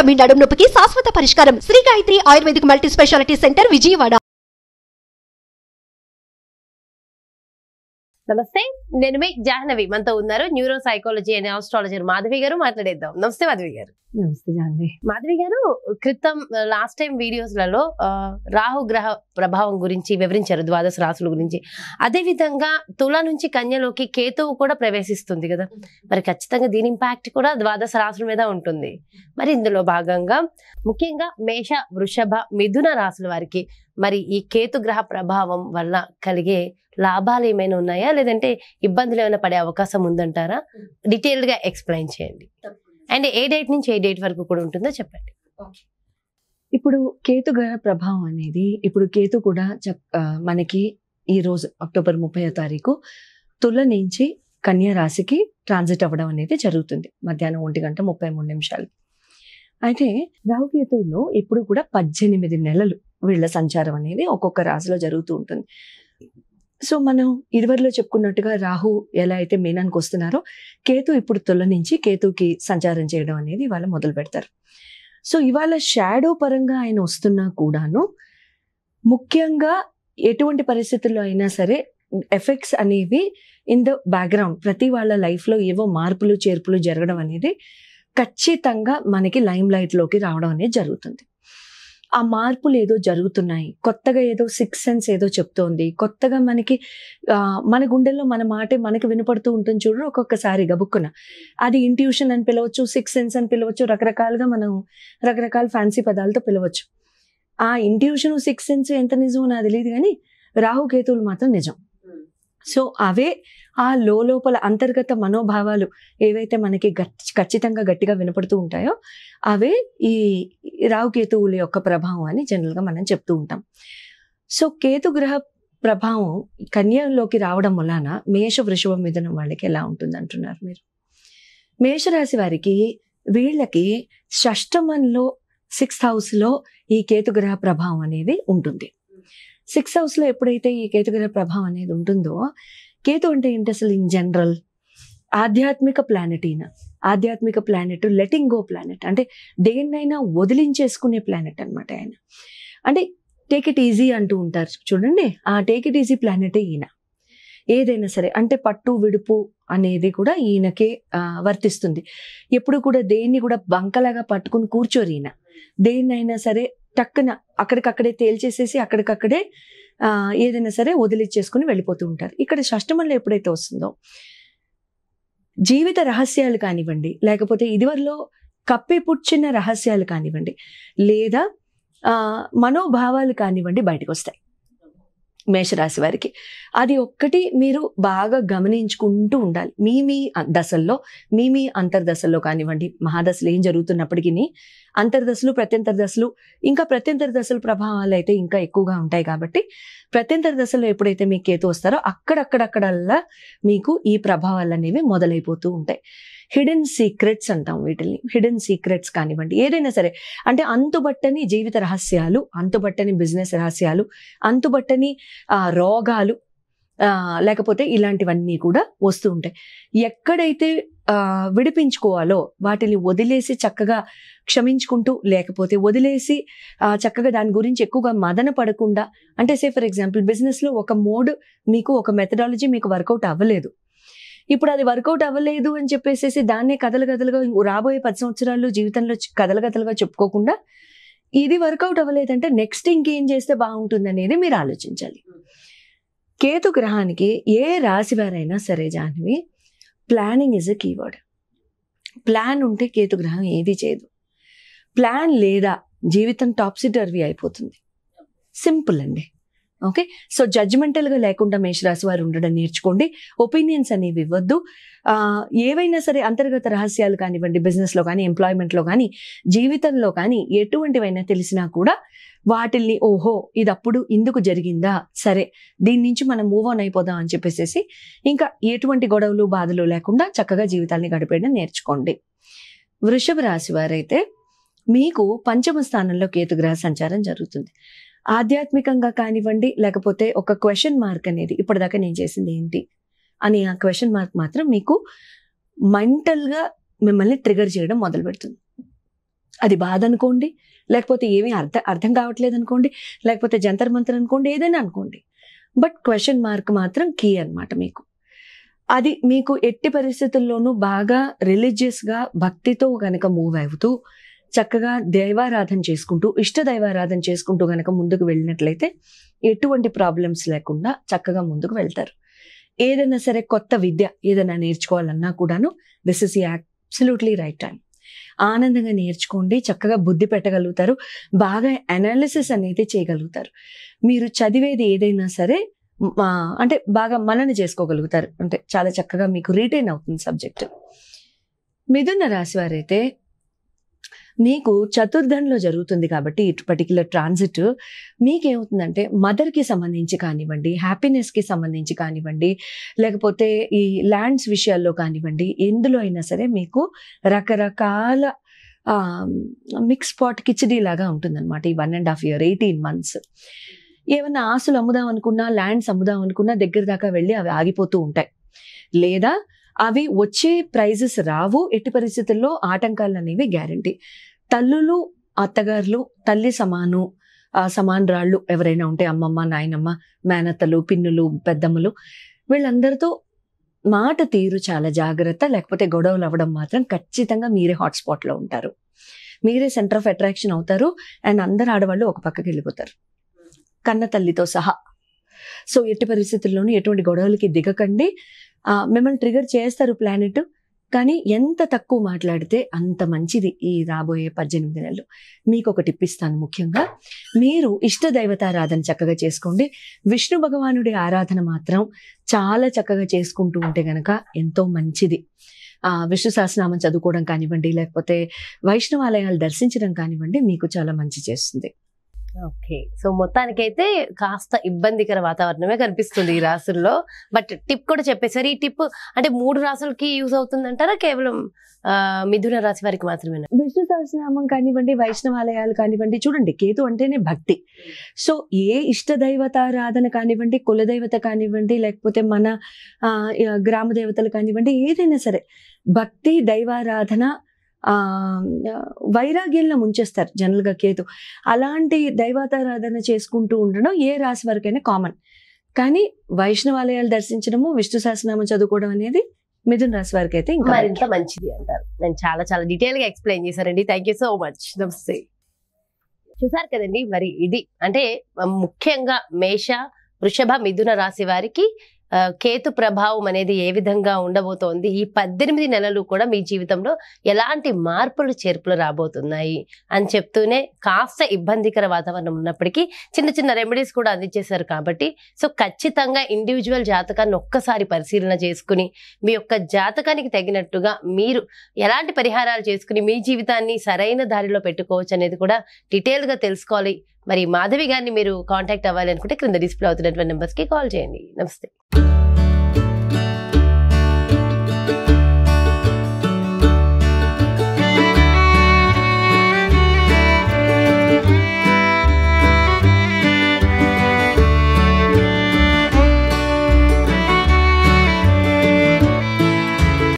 మీ నడుము నొప్పికి శాశ్వత పరిష్కారం. Shri Gayatri ayurvedic multi speciality centre Vijayawada. నమస్తే నేను మీ జాహ్నవి. మనతో ఉన్నారు neuro psychology and astrologer Madhavi garu. మాట్లాడేద్దాం. నమస్తే మాధవి గారు. నమస్తే జాన్వి మాధవి గారు క్రితం లాస్ట్ టైం వీడియోస్లలో ఆ, రాహు గ్రహ ప్రభావం గురించి వివరించారు ద్వాదశ రాసుల గురించి. అదే విధంగా తుల నుంచి కన్యలోకి కేతువు కూడా ప్రవేశిస్తుంది కదా. మరి ఖచ్చితంగా దీని ఇంపాక్ట్ కూడా ద్వాదశ రాసుల మీద ఉంటుంది. మరి ఇందులో భాగంగా ముఖ్యంగా మేష వృషభ మిథున రాసుల వారికి మరి ఈ కేతు గ్రహ ప్రభావం వల్ల కలిగే లాభాలు ఏమైనా ఉన్నాయా? లేదంటే ఇబ్బందులు ఏమైనా పడే అవకాశం ఉందంటారా? డీటెయిల్డ్గా ఎక్స్ప్లెయిన్ చేయండి. అండ్ ఏ డేట్ నుంచి ఏ డేట్ వరకు కూడా ఉంటుందో చెప్పండి. ఇప్పుడు కేతు గ్రహ ప్రభావం అనేది ఇప్పుడు కేతు కూడా మనకి ఈ రోజు అక్టోబర్ ముప్పై తారీఖు తుల నుంచి కన్యా రాశికి ట్రాన్సిట్ అవ్వడం అనేది జరుగుతుంది. మధ్యాహ్నం ఒంటి గంట ముప్పై మూడు నిమిషాలు అయితే రాహుకేతువులో ఇప్పుడు కూడా పద్దెనిమిది నెలలు వీళ్ళ సంచారం అనేది ఒక్కొక్క రాశిలో జరుగుతూ ఉంటుంది. సో మనం ఇదివరలో చెప్పుకున్నట్టుగా రాహు ఎలా అయితే మీనానికి వస్తున్నారో కేతు ఇప్పుడు తొల నుంచి కేతుకి సంచారం చేయడం అనేది ఇవాళ మొదలు పెడతారు. సో ఇవాళ షాడో పరంగా ఆయన వస్తున్నా కూడాను ముఖ్యంగా ఎటువంటి పరిస్థితుల్లో అయినా సరే ఎఫెక్ట్స్ అనేవి ఇన్ ద బ్యాక్గ్రౌండ్ ప్రతి వాళ్ళ లైఫ్లో ఏవో మార్పులు చేర్పులు జరగడం అనేది ఖచ్చితంగా మనకి లైమ్ లైట్లోకి రావడం అనేది జరుగుతుంది. ఆ మార్పులు ఏదో జరుగుతున్నాయి. కొత్తగా ఏదో సిక్స్ సెన్స్ ఏదో చెప్తోంది. కొత్తగా మనకి మన గుండెల్లో మన మాటే మనకి వినపడుతూ ఉంటుంది చూడరు ఒక్కొక్కసారి గబుక్కున. అది ఇంట్యూషన్ అని పిలవచ్చు సిక్స్ సెన్స్ అని పిలవచ్చు రకరకాలుగా మనం రకరకాల ఫ్యాన్సీ పదాలతో పిలవచ్చు. ఆ ఇంట్యూషన్ సిక్స్ సెన్స్ ఎంత నిజమో నాకు తెలియదు కానీ రాహుకేతువులు మాత్రం నిజం. సో అవే ఆ లోపల అంతర్గత మనోభావాలు ఏవైతే మనకి ఖచ్చితంగా గట్టిగా వినపడుతూ ఉంటాయో అవే ఈ రావుకేతువుల యొక్క ప్రభావం అని జనరల్గా మనం చెప్తూ ఉంటాం. సో కేతు గ్రహ ప్రభావం కన్యలోకి రావడం వలన మేష వృషభ మిథునం వాళ్ళకి ఎలా ఉంటుంది అంటున్నారు మీరు? మేషరాశి వారికి వీళ్ళకి షష్టమంలో సిక్స్త్ హౌస్లో ఈ కేతుగ్రహ ప్రభావం అనేది ఉంటుంది. సిక్స్ హౌస్లో ఎప్పుడైతే ఈ కేతుగ్రహ ప్రభావం అనేది ఉంటుందో కేతు అంటే ఏంటి అసలు ఇన్ జనరల్ ఆధ్యాత్మిక ప్లానెట్ ఈయన ఆధ్యాత్మిక ప్లానెట్ లెటింగ్ గో ప్లానెట్ అంటే దేన్నైనా వదిలించేసుకునే ప్లానెట్ అనమాట ఆయన. అంటే టేక్ ఇట్ ఈజీ అంటూ ఉంటారు చూడండి. ఆ టేక్ ఇట్ ఈజీ ప్లానెటే ఈయన. ఏదైనా సరే అంటే పట్టు విడుపు అనేది కూడా ఈయనకే వర్తిస్తుంది. ఎప్పుడు కూడా దేన్ని కూడా బంకలాగా పట్టుకుని కూర్చోరు ఈయన. దేన్నైనా సరే టక్కున అక్కడికక్కడే తేల్చేసేసి అక్కడికక్కడే ఏదైనా సరే వదిలిచ్చేసుకుని వెళ్ళిపోతూ ఉంటారు. ఇక్కడ షష్టమంలో ఎప్పుడైతే వస్తుందో జీవిత రహస్యాలు కానివ్వండి లేకపోతే ఇదివరలో కప్పిపుచ్చిన రహస్యాలు కానివ్వండి లేదా మనోభావాలు కానివ్వండి బయటకు వస్తాయి మేషరాశి వారికి. అది ఒక్కటి మీరు బాగా గమనించుకుంటూ ఉండాలి. మీ మీ దశల్లో మీ మీ అంతర్దశల్లో కానివ్వండి మహాదశలు ఏం జరుగుతున్నప్పటికీ అంతర్దశలు ప్రత్యంతర దశలు ఇంకా ప్రత్యంతర దశల ప్రభావాలు అయితే ఇంకా ఎక్కువగా ఉంటాయి కాబట్టి ప్రత్యంతర దశలో ఎప్పుడైతే మీకు కేతు వస్తారో అక్కడక్కడక్కడల్లా మీకు ఈ ప్రభావాలు అనేవి మొదలైపోతూ ఉంటాయి. హిడెన్ సీక్రెట్స్ అంటాం వీటిని హిడెన్ సీక్రెట్స్ కానివ్వండి. ఏదైనా సరే అంటే అంతుబట్టని జీవిత రహస్యాలు అంతుబట్టని బిజినెస్ రహస్యాలు అంతుబట్టని రోగాలు లేకపోతే ఇలాంటివన్నీ కూడా వస్తూ ఉంటాయి. ఎక్కడైతే విడిపించుకోవాలో వాటిని వదిలేసి చక్కగా క్షమించుకుంటూ లేకపోతే వదిలేసి చక్కగా దాని గురించి ఎక్కువగా మదన పడకుండా అంటే సే ఫర్ ఎగ్జాంపుల్ బిజినెస్లో ఒక మోడ్ మీకు ఒక మెథడాలజీ మీకు వర్కౌట్ అవ్వలేదు. ఇప్పుడు అది వర్కౌట్ అవ్వలేదు అని చెప్పేసి దాన్నే కథలు కథలుగా రాబోయే పది సంవత్సరాలు జీవితంలో చి- కథలు కథలుగా చెప్పుకోకుండా ఇది వర్కౌట్ అవ్వలేదంటే నెక్స్ట్ ఇంకేం చేస్తే బాగుంటుంది అనేది మీరు ఆలోచించాలి. కేతు గ్రహానికి ఏ రాశివారైనా సరే Jahnavi planning is a keyword plan ఉంటే కేతు గ్రహం ఏది చేయదు. ప్లాన్ లేదా జీవితం టాప్సిటర్వీ అయిపోతుంది. సింపుల్ అండి. ఓకే సో జడ్జిమెంటల్గా లేకుండా మేషరాశి వారు ఉండడం నేర్చుకోండి. ఒపీనియన్స్ అనేవి ఇవ్వద్దు. ఏవైనా సరే అంతర్గత రహస్యాలు కానివ్వండి బిజినెస్లో కానీ ఎంప్లాయ్మెంట్లో కానీ జీవితంలో కానీ ఎటువంటివైనా తెలిసినా కూడా వాటిల్ని ఓహో ఇది అప్పుడు ఇందుకు జరిగిందా? సరే దీని నుంచి మనం మూవ్ ఆన్ అయిపోదాం అని చెప్పేసి ఇంకా ఎటువంటి గొడవలు బాధలు లేకుండా చక్కగా జీవితాన్ని గడిపేయడం నేర్చుకోండి. వృషభ రాశి వారైతే మీకు పంచమ స్థానంలో కేతుగ్రహ సంచారం జరుగుతుంది. ఆధ్యాత్మికంగా కానివ్వండి లేకపోతే ఒక క్వశ్చన్ మార్క్ అనేది ఇప్పటిదాకా నేను చేసింది ఏంటి అని ఆ క్వశ్చన్ మార్క్ మాత్రం మీకు మెంటల్గా మిమ్మల్ని ట్రిగర్ చేయడం మొదలు పెడుతుంది. అది బాధ అనుకోండి లేకపోతే ఏమీ అర్థం అర్థం కావట్లేదు అనుకోండి లేకపోతే జంతర్ మంతర్ అనుకోండి ఏదైనా అనుకోండి. బట్ క్వశ్చన్ మార్క్ మాత్రం కీ అన్నమాట మీకు. అది మీకు ఎట్టి పరిస్థితుల్లోనూ బాగా రిలీజియస్గా భక్తితో కనుక మూవ్ అవుతూ చక్కగా దైవారాధన చేసుకుంటూ ఇష్ట దైవారాధన చేసుకుంటూ గనక ముందుకు వెళ్ళినట్లయితే ఎటువంటి ప్రాబ్లమ్స్ లేకుండా చక్కగా ముందుకు వెళ్తారు. ఏదైనా సరే కొత్త విద్య ఏదైనా నేర్చుకోవాలన్నా కూడాను this is absolutely right time ఆనందంగా నేర్చుకోండి చక్కగా బుద్ధి పెట్టగలుగుతారు బాగా అనాలిసిస్ అనేది చేయగలుగుతారు. మీరు చదివేది ఏదైనా సరే అంటే బాగా మనన చేసుకోగలుగుతారు. అంటే చాలా చక్కగా మీకు రీటైన్ అవుతుంది సబ్జెక్ట్ మిథున రాశి వారైతే మీకు చతుర్థంలో జరుగుతుంది కాబట్టి ఇటు పర్టికులర్ ట్రాన్సిట్ మీకేమవుతుందంటే మదర్కి సంబంధించి కానివ్వండి హ్యాపీనెస్కి సంబంధించి కానివ్వండి లేకపోతే ఈ ల్యాండ్స్ విషయాల్లో కానివ్వండి ఎందులో అయినా సరే మీకు రకరకాల మిక్స్ పాట్ కిచడీ లాగా ఉంటుందన్నమాట ఈ one and half year eighteen months. ఏమైనా ఆస్తులు అమ్ముదాం అనుకున్నా ల్యాండ్స్ అమ్ముదాం అనుకున్నా దగ్గర దాకా వెళ్ళి అవి ఆగిపోతూ ఉంటాయి. లేదా అవి వచ్చే ప్రైజెస్ రావు. ఎట్టి పరిస్థితుల్లో ఆటంకాలు అనేవి గ్యారంటీ. తల్లులు అత్తగారులు తల్లి సమాను సమానరాళ్ళు ఎవరైనా ఉంటే అమ్మమ్మ నాయనమ్మ మేనత్తలు పిన్నులు పెద్దమ్మలు వీళ్ళందరితో మాట తీరు చాలా జాగ్రత్త. లేకపోతే గొడవలు అవ్వడం మాత్రం ఖచ్చితంగా మీరే హాట్స్పాట్లో ఉంటారు. మీరే సెంటర్ ఆఫ్ అట్రాక్షన్ అవుతారు. అండ్ అందరు ఆడవాళ్ళు ఒక పక్కకి వెళ్ళిపోతారు. కన్న తల్లితో సహా. సో ఎట్టి పరిస్థితుల్లోనూ ఎటువంటి గొడవలకి దిగకండి. మిమ్మల్ని ట్రిగర్ చేస్తారు ప్లానెట్ కానీ ఎంత తక్కువ మాట్లాడితే అంత మంచిది ఈ రాబోయే పద్దెనిమిది నెలలు. మీకు ఒక టిప్ ఇస్తాను ముఖ్యంగా. మీరు ఇష్ట దైవతారాధన చక్కగా చేసుకోండి. విష్ణు భగవానుడి ఆరాధన మాత్రం చాలా చక్కగా చేసుకుంటూ ఉంటే గనక ఎంతో మంచిది. విష్ణు సహస్రనామం చదువుకోవడం కానివ్వండి లేకపోతే వైష్ణవాలయాలు దర్శించడం కానివ్వండి మీకు చాలా మంచి చేస్తుంది. ఓకే. సో మొత్తానికైతే కాస్త ఇబ్బందికర వాతావరణమే కనిపిస్తుంది ఈ రాసుల్లో. బట్ టిప్ కూడా చెప్పేశారు. ఈ టిప్ అంటే మూడు రాసులకి యూజ్ అవుతుందంటారా? కేవలం ఆ, మిథున రాశి వారికి మాత్రమే విష్ణు సహస్రనామం కానివ్వండి వైష్ణవాలయాలు కానివ్వండి చూడండి కేతు అంటేనే భక్తి. సో ఏ ఇష్ట దైవతారాధన కానివ్వండి కులదైవత కానివ్వండి లేకపోతే మన ఆ, గ్రామ దేవతలు కానివ్వండి ఏదైనా సరే భక్తి దైవారాధన వైరాగ్యంలో ముంచేస్తారు జనరల్గా కేతు. అలాంటి దైవతారాధన చేసుకుంటూ ఉండడం ఏ రాశి వరకైనా కామన్. కానీ వైష్ణవాలయాలు దర్శించడము విష్ణు సహస్రనామం చదువుకోవడం అనేది మిథున రాశి వారికి అయితే ఇంకా మరింత మంచిది అంటారు. నేను చాలా చాలా డీటెయిల్గా ఎక్స్ప్లెయిన్ చేశారండి థ్యాంక్ యూ సో మచ్. నమస్తే. చూసారు కదండి మరి ఇది. అంటే ముఖ్యంగా మేష వృషభ మిథున రాశి వారికి కేతు ప్రభావం అనేది ఏ విధంగా ఉండబోతోంది? ఈ పద్దెనిమిది నెలలు కూడా మీ జీవితంలో ఎలాంటి మార్పులు చేర్పులు రాబోతున్నాయి? అని చెప్తూనే కాస్త ఇబ్బందికర వాతావరణం ఉన్నప్పటికీ చిన్న చిన్న రెమెడీస్ కూడా అందించేశారు కాబట్టి సో ఖచ్చితంగా ఇండివిజువల్ జాతకాన్ని ఒక్కసారి పరిశీలన చేసుకుని మీ యొక్క జాతకానికి తగినట్టుగా మీరు ఎలాంటి పరిహారాలు చేసుకుని మీ జీవితాన్ని సరైన దారిలో పెట్టుకోవచ్చు అనేది కూడా డీటెయిల్గా తెలుసుకోవాలి. మరి మాధవి గారిని మీరు కాంటాక్ట్ అవ్వాలి అనుకుంటే క్రింద డిస్ప్లే అవుతున్నటువంటి నెంబర్స్కి కాల్ చేయండి. నమస్తే.